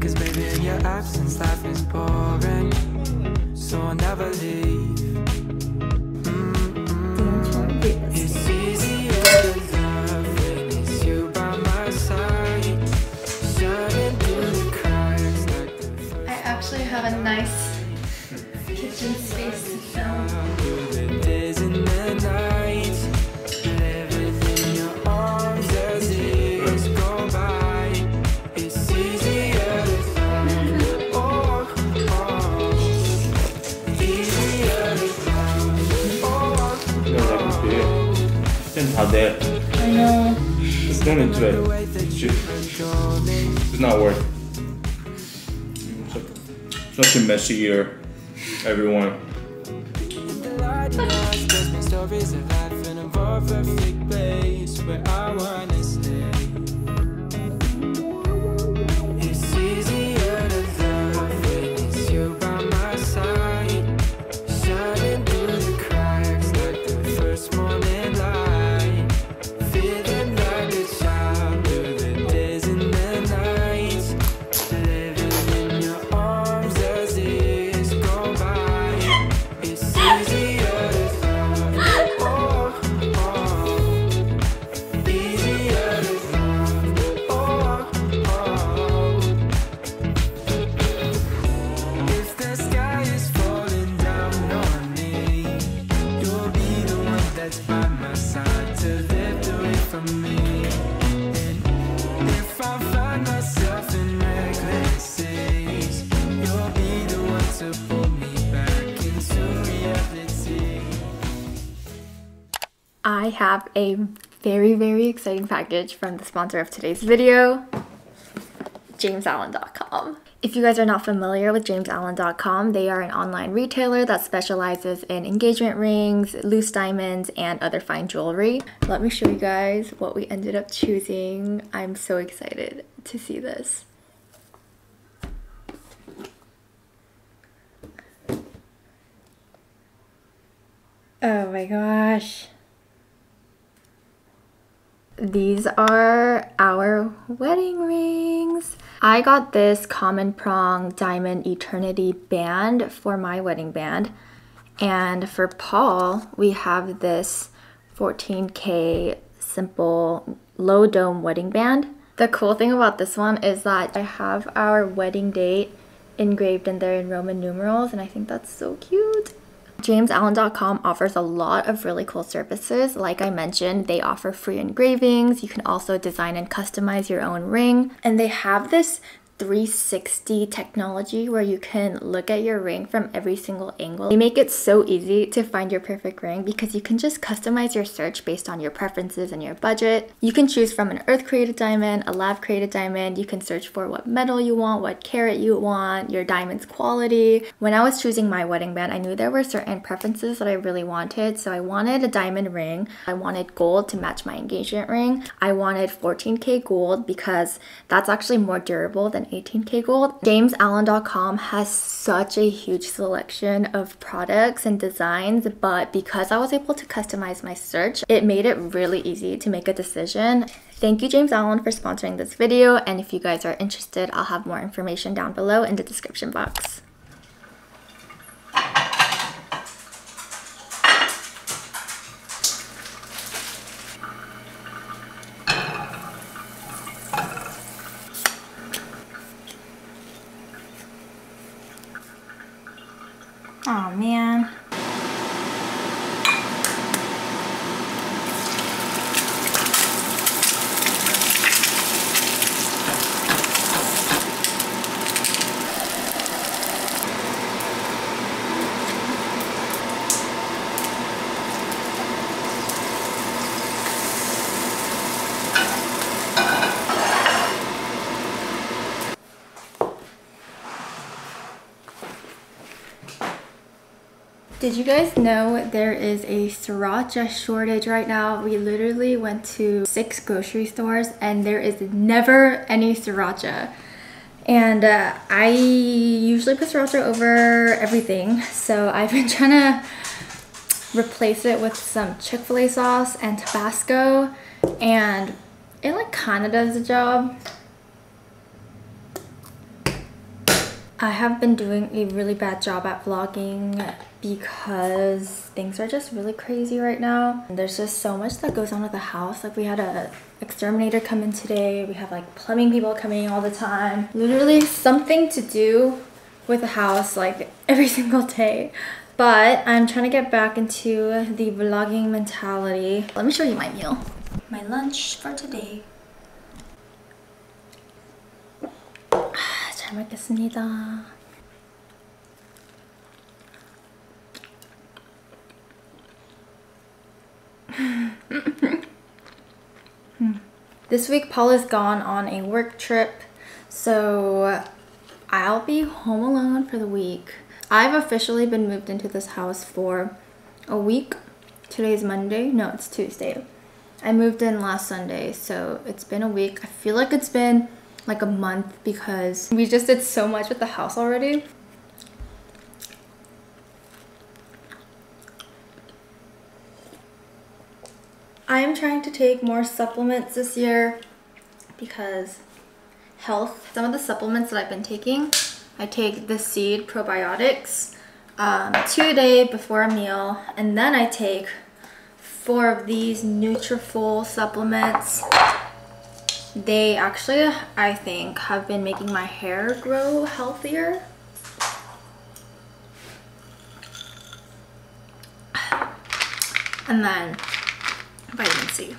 Cause baby, in your absence, life is boring. So I'll never leave. Mm-hmm. The I actually have a nice kitchen space to film. It. It's not worth. Such a messy year, everyone. Stories of life in a perfect place where I wanna stay. Have a very, very exciting package from the sponsor of today's video, JamesAllen.com. If you guys are not familiar with JamesAllen.com, they are an online retailer that specializes in engagement rings, loose diamonds, and other fine jewelry. Let me show you guys what we ended up choosing. I'm so excited to see this. Oh my gosh. These are our wedding rings. I got this common prong diamond eternity band for my wedding band. And for Paul, we have this 14K simple low dome wedding band. The cool thing about this one is that I have our wedding date engraved in there in Roman numerals, and I think that's so cute. JamesAllen.com offers a lot of really cool services. Like I mentioned, they offer free engravings. You can also design and customize your own ring. And they have this 360 technology where you can look at your ring from every single angle. They make it so easy to find your perfect ring because you can just customize your search based on your preferences and your budget. You can choose from an earth created diamond, a lab created diamond. You can search for what metal you want, what carat you want, your diamond's quality. When I was choosing my wedding band, I knew there were certain preferences that I really wanted. So I wanted a diamond ring. I wanted gold to match my engagement ring. I wanted 14K gold because that's actually more durable than 18K gold. JamesAllen.com has such a huge selection of products and designs, but because I was able to customize my search, it made it really easy to make a decision. Thank you, James Allen, for sponsoring this video. And if you guys are interested, I'll have more information down below in the description box. Oh man. Did you guys know there is a sriracha shortage right now? We literally went to six grocery stores and there is never any sriracha. And uh, I usually put sriracha over everything, so I've been trying to replace it with some Chick-fil-A sauce and Tabasco and it like kind of does the job. I have been doing a really bad job at vlogging because things are just really crazy right now. There's just so much that goes on with the house. Like we had a exterminator come in today. We have like plumbing people coming all the time. Literally something to do with the house like every single day. But I'm trying to get back into the vlogging mentality. Let me show you my meal. My lunch for today. 잘 먹겠습니다. This week, Paul is gone on a work trip, so I'll be home alone for the week. I've officially been moved into this house for a week. Today's Monday. No, it's Tuesday. I moved in last Sunday, so it's been a week. I feel like it's been like a month because we just did so much with the house already. I am trying to take more supplements this year because health. Some of the supplements that I've been taking, I take the seed probiotics um, two a day before a meal, and then I take four of these Nutrafol supplements. They actually, I think, have been making my hair grow healthier. And then vitamin C.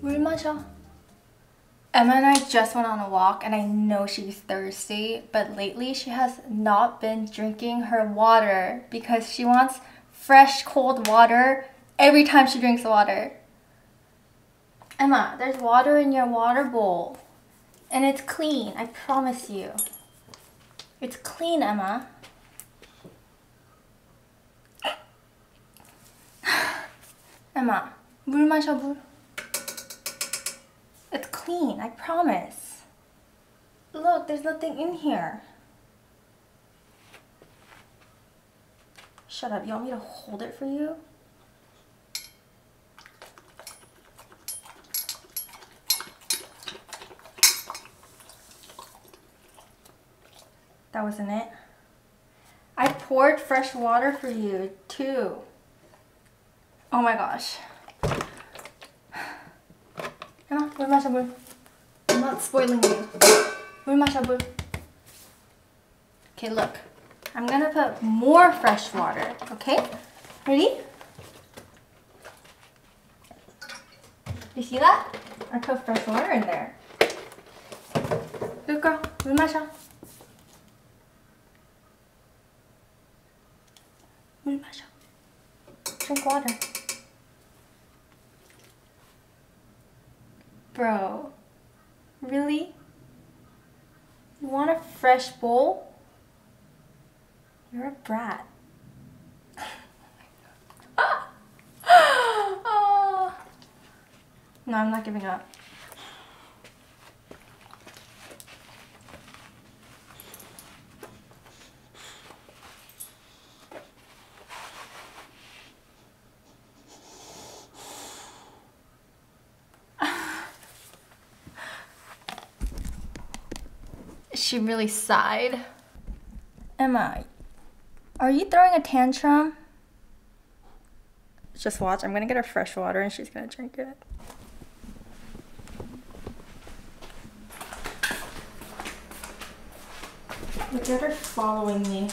물 마셔. Emma and I just went on a walk and I know she's thirsty, but lately she has not been drinking her water because she wants fresh cold water every time she drinks water. Emma, there's water in your water bowl and it's clean, I promise you. It's clean, Emma. Emma, 물 마셔, 물. It's clean, I promise. Look, there's nothing in here. Shut up, you want me to hold it for you? That wasn't it. I poured fresh water for you too. Oh my gosh. Emma, 물 마셔 물. I'm not spoiling you. 물 마셔 물. Okay, look. I'm gonna put more fresh water, okay? Ready? You see that? I put fresh water in there. Good girl. 물 마셔. 물 마셔. Drink water. Bro, really? You want a fresh bowl? You're a brat. Oh. No, I'm not giving up. She really sighed. Emma, are you throwing a tantrum? Just watch. I'm gonna get her fresh water and she's gonna drink it. Look at her following me.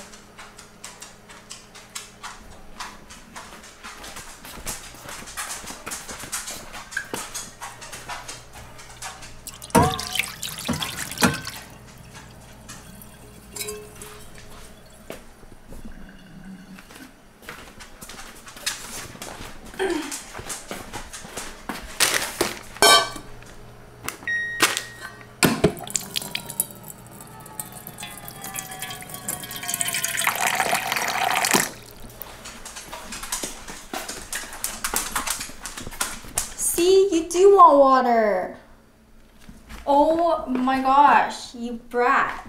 gosh, you brat.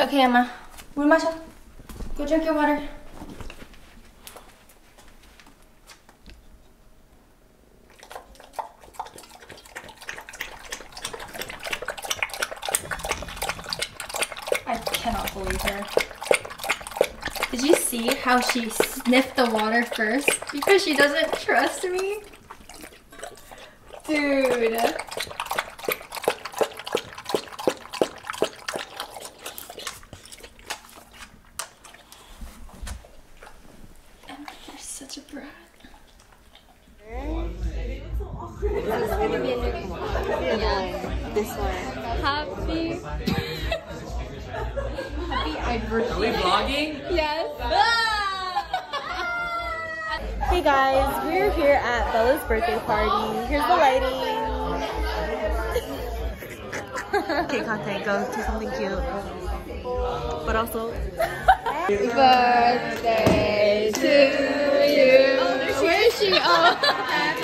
Okay, Emma. We'll match. Go drink your water. I cannot believe her. Did you see how she sniffed the water first? Because she doesn't trust me? Dude. You're such a brat. This one happy. Happy anniversary. Are we vlogging? Yes. Ah! Hey guys, we're here at Bella's birthday party. Here's the lighting. okay, content. go do something cute. But also... birthday to you! Oh, Where is she? Oh!